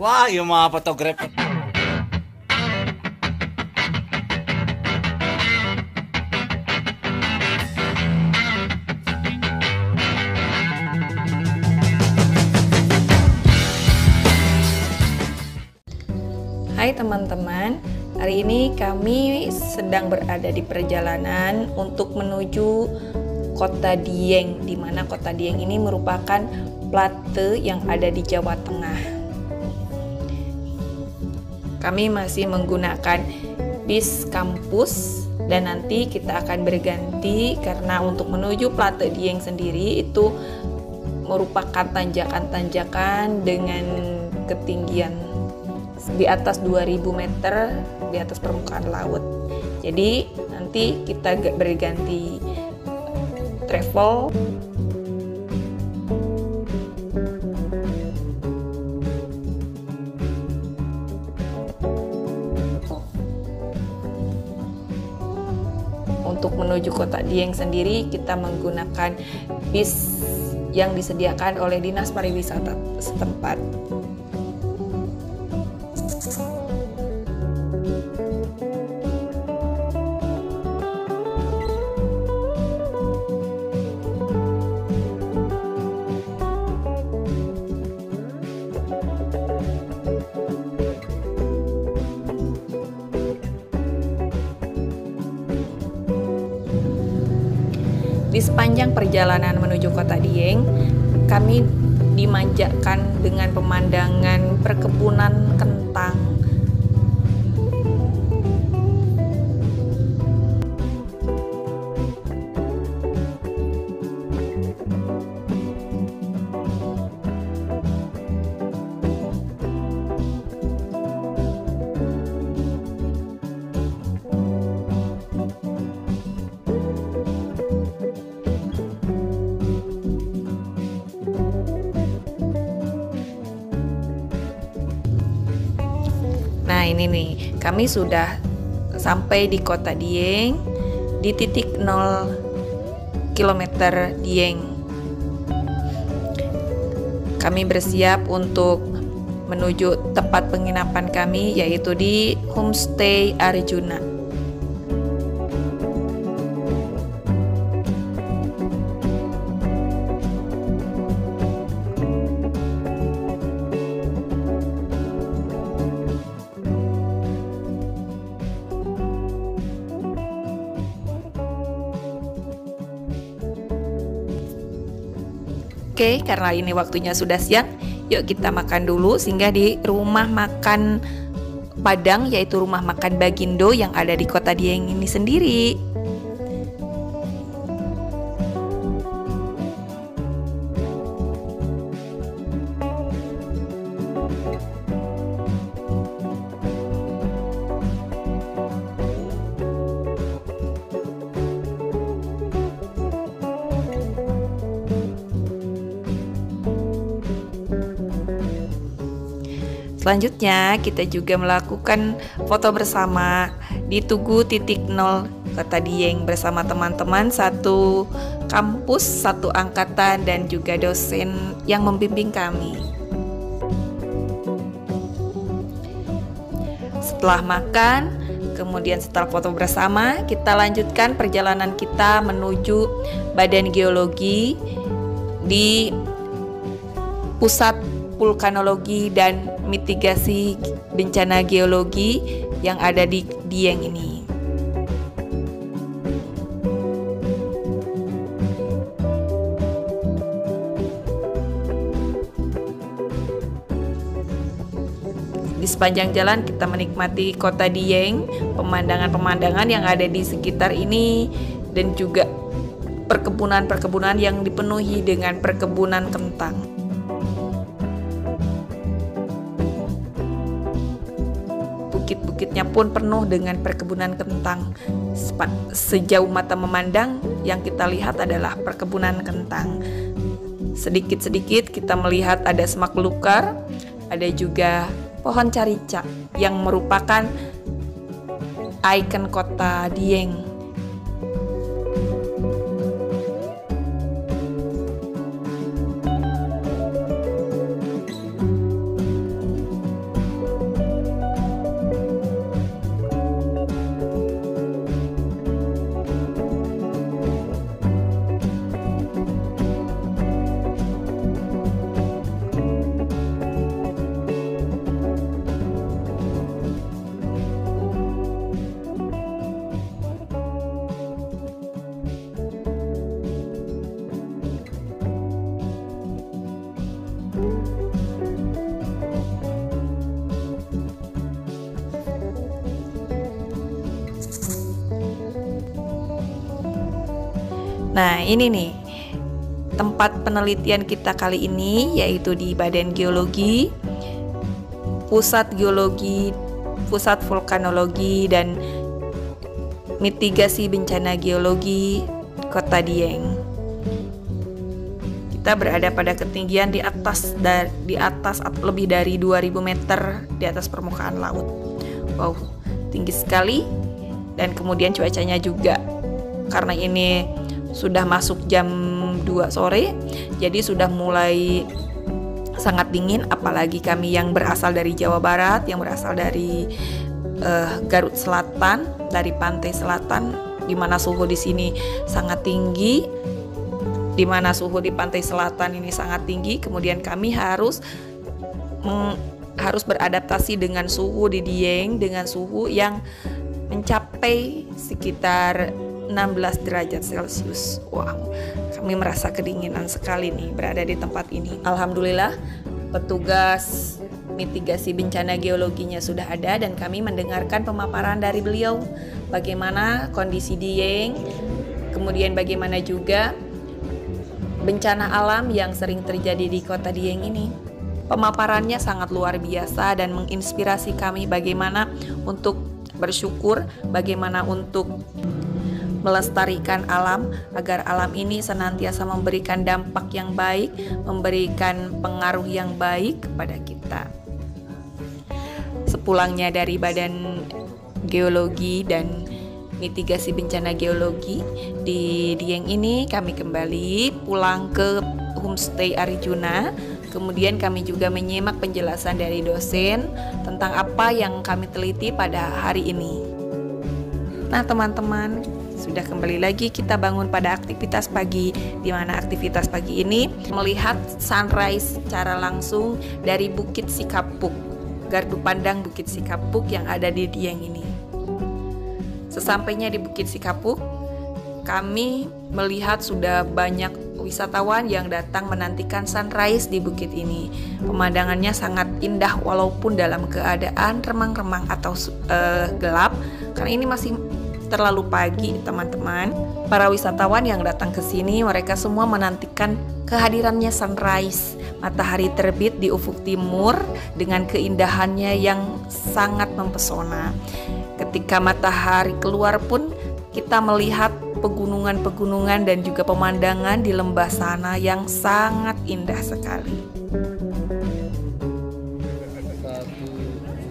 Wah, yung mga photographer. Hai teman-teman, hari ini kami sedang berada di perjalanan untuk menuju kota Dieng, di mana kota Dieng ini merupakan plate yang ada di Jawa Tengah. Kami masih menggunakan bis kampus dan nanti kita akan berganti karena untuk menuju plate Dieng sendiri itu merupakan tanjakan-tanjakan dengan ketinggian di atas 2000 meter di atas permukaan laut. Jadi nanti kita berganti travel menuju kota Dieng sendiri kita menggunakan bis yang disediakan oleh Dinas Pariwisata setempat. Di sepanjang perjalanan menuju kota Dieng, kami dimanjakan dengan pemandangan perkebunan kentang. Ini nih, kami sudah sampai di kota Dieng di titik 0 km Dieng. Kami bersiap untuk menuju tempat penginapan kami yaitu di Homestay Arjuna. Oke, karena ini waktunya sudah siang, yuk kita makan dulu sehingga di rumah makan Padang yaitu rumah makan Bagindo yang ada di kota Dieng ini sendiri. Selanjutnya kita juga melakukan foto bersama di Tugu titik nol Kota Dieng bersama teman-teman satu kampus, satu angkatan dan juga dosen yang membimbing kami. Setelah makan, kemudian setelah foto bersama, kita lanjutkan perjalanan kita menuju Badan Geologi di Pusat vulkanologi dan mitigasi bencana geologi yang ada di Dieng ini. Di sepanjang jalan kita menikmati kota Dieng, pemandangan-pemandangan yang ada di sekitar ini dan juga perkebunan-perkebunan yang dipenuhi dengan perkebunan kentang. Pun penuh dengan perkebunan kentang. Sejauh mata memandang, yang kita lihat adalah perkebunan kentang. Sedikit-sedikit kita melihat ada semak belukar, ada juga pohon carica yang merupakan ikon kota Dieng. Nah, ini nih tempat penelitian kita kali ini yaitu di Badan Geologi, Pusat Geologi, Pusat Vulkanologi dan Mitigasi Bencana Geologi Kota Dieng. Kita berada pada ketinggian di atas di atas lebih dari 2000 meter di atas permukaan laut. Wow, tinggi sekali dan kemudian cuacanya juga karena ini sudah masuk jam 2 sore jadi sudah mulai sangat dingin apalagi kami yang berasal dari Jawa Barat yang berasal dari uh, Garut Selatan dari pantai selatan di mana suhu di sini sangat tinggi di mana suhu di pantai selatan ini sangat tinggi kemudian kami harus meng, harus beradaptasi dengan suhu di Dieng dengan suhu yang mencapai sekitar 16 derajat Celcius. Wow, kami merasa kedinginan sekali nih berada di tempat ini. Alhamdulillah, petugas mitigasi bencana geologinya sudah ada dan kami mendengarkan pemaparan dari beliau bagaimana kondisi Dieng, kemudian bagaimana juga bencana alam yang sering terjadi di kota Dieng ini. Pemaparannya sangat luar biasa dan menginspirasi kami bagaimana untuk bersyukur, bagaimana untuk melestarikan alam agar alam ini senantiasa memberikan dampak yang baik, memberikan pengaruh yang baik kepada kita. Sepulangnya dari Badan Geologi dan Mitigasi Bencana Geologi di Dieng ini kami kembali pulang ke homestay Arjuna. Kemudian kami juga menyimak penjelasan dari dosen tentang apa yang kami teliti pada hari ini. Nah, teman-teman, sudah kembali lagi kita bangun pada aktivitas pagi di mana aktivitas pagi ini melihat sunrise secara langsung dari Bukit Sikapuk, gardu pandang Bukit Sikapuk yang ada di Dieng ini. Sesampainya di Bukit Sikapuk, kami melihat sudah banyak wisatawan yang datang menantikan sunrise di bukit ini. Pemandangannya sangat indah walaupun dalam keadaan remang-remang atau uh, gelap karena ini masih terlalu pagi, teman-teman. Para wisatawan yang datang ke sini, mereka semua menantikan kehadirannya sunrise, matahari terbit di ufuk timur dengan keindahannya yang sangat mempesona. Ketika matahari keluar pun kita melihat pegunungan-pegunungan dan juga pemandangan di lembah sana yang sangat indah sekali.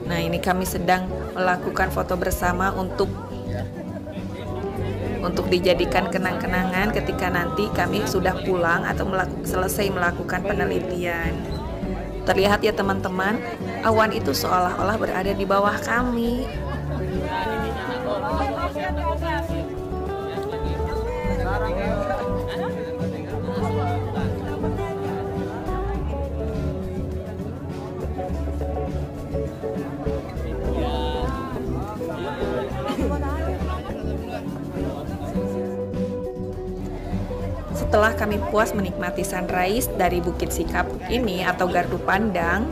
Nah, ini kami sedang melakukan foto bersama untuk untuk dijadikan kenang-kenangan ketika nanti kami sudah pulang atau melaku, selesai melakukan penelitian. Terlihat ya teman-teman, awan itu seolah-olah berada di bawah kami. Setelah kami puas menikmati sunrise dari Bukit Sikapuk ini atau Gardu Pandang,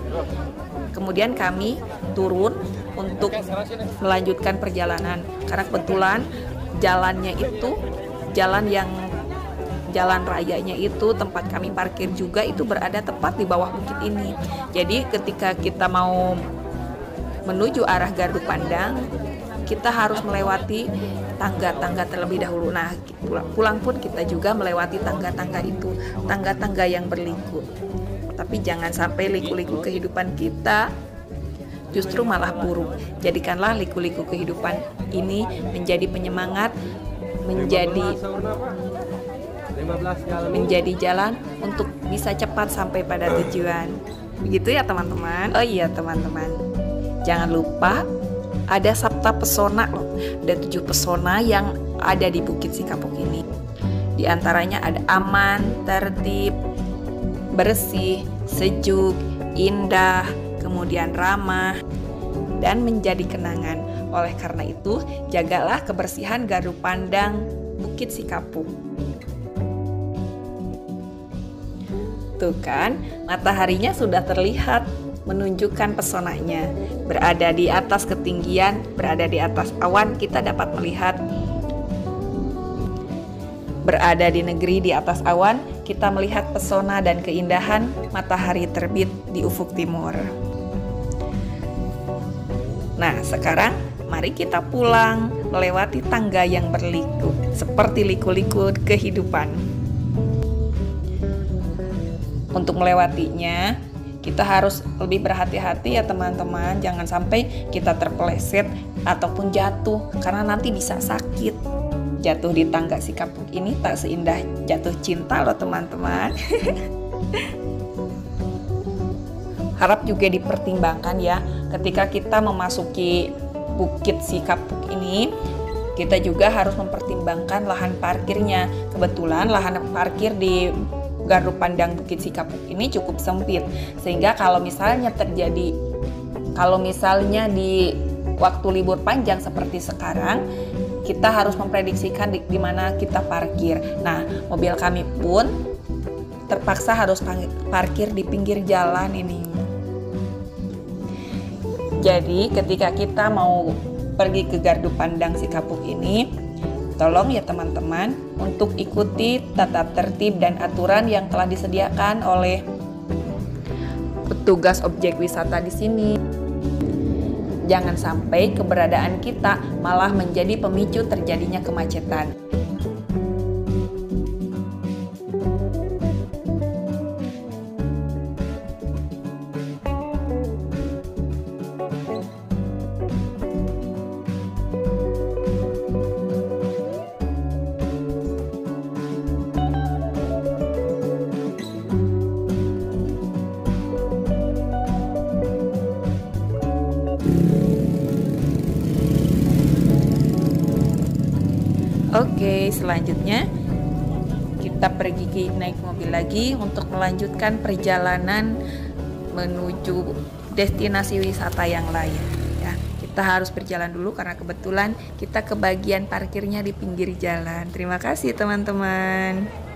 kemudian kami turun untuk melanjutkan perjalanan karena kebetulan jalannya itu jalan yang jalan rayanya itu tempat kami parkir juga itu berada tepat di bawah bukit ini. Jadi ketika kita mau menuju arah Gardu Pandang, kita harus melewati tangga-tangga terlebih dahulu. Nah, pulang, pun kita juga melewati tangga-tangga itu, tangga-tangga yang berliku. Tapi jangan sampai liku-liku kehidupan kita justru malah buruk. Jadikanlah liku-liku kehidupan ini menjadi penyemangat, menjadi menjadi jalan untuk bisa cepat sampai pada tujuan. Begitu ya teman-teman. Oh iya teman-teman. Jangan lupa ada sabta pesona loh. Ada tujuh pesona yang ada di Bukit Sikapuk ini. Di antaranya ada aman, tertib, bersih, sejuk, indah, kemudian ramah, dan menjadi kenangan. Oleh karena itu, jagalah kebersihan garu pandang Bukit Sikapuk. Tuh kan, mataharinya sudah terlihat menunjukkan pesonanya. Berada di atas ketinggian, berada di atas awan, kita dapat melihat Berada di negeri di atas awan, kita melihat pesona dan keindahan matahari terbit di ufuk timur. Nah, sekarang mari kita pulang melewati tangga yang berliku, seperti liku-liku kehidupan. Untuk melewatinya, kita harus lebih berhati-hati ya teman-teman, jangan sampai kita terpeleset ataupun jatuh karena nanti bisa sakit. Jatuh di tangga si kapuk ini tak seindah jatuh cinta loh teman-teman. Harap juga dipertimbangkan ya. Ketika kita memasuki bukit si kapuk ini kita juga harus mempertimbangkan lahan parkirnya. Kebetulan lahan parkir di gardu pandang bukit si kapuk ini cukup sempit sehingga kalau misalnya terjadi kalau misalnya di waktu libur panjang seperti sekarang kita harus memprediksikan di, di mana kita parkir. Nah, mobil kami pun terpaksa harus parkir di pinggir jalan ini. Jadi, ketika kita mau pergi ke gardu pandang si kapuk ini, tolong ya teman-teman untuk ikuti tata tertib dan aturan yang telah disediakan oleh petugas objek wisata di sini. Jangan sampai keberadaan kita malah menjadi pemicu terjadinya kemacetan. Oke, selanjutnya kita pergi ke naik mobil lagi untuk melanjutkan perjalanan menuju destinasi wisata yang lain. Ya, kita harus berjalan dulu karena kebetulan kita ke bagian parkirnya di pinggir jalan. Terima kasih teman-teman.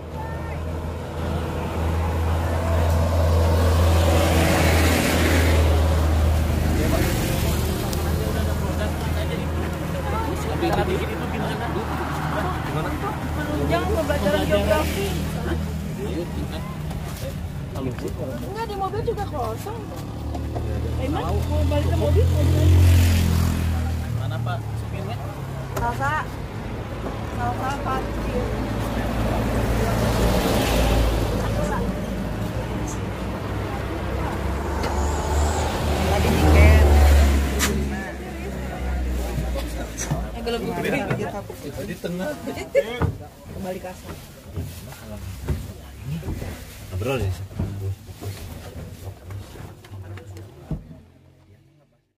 Di tengah. kembali kasar. Ngobrol ya.